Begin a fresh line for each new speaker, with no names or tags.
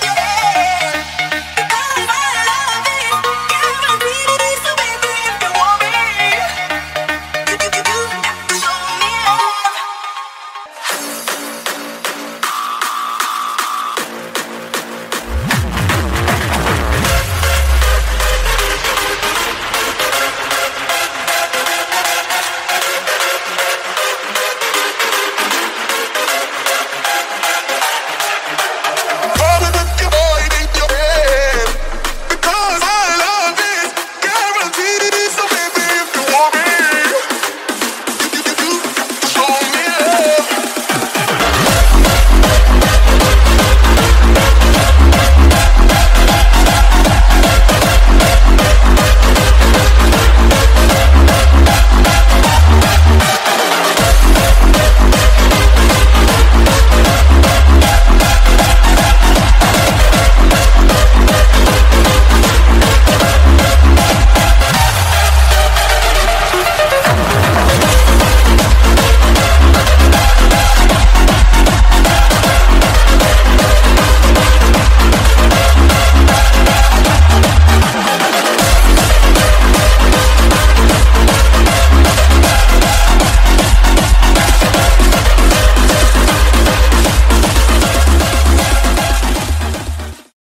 you,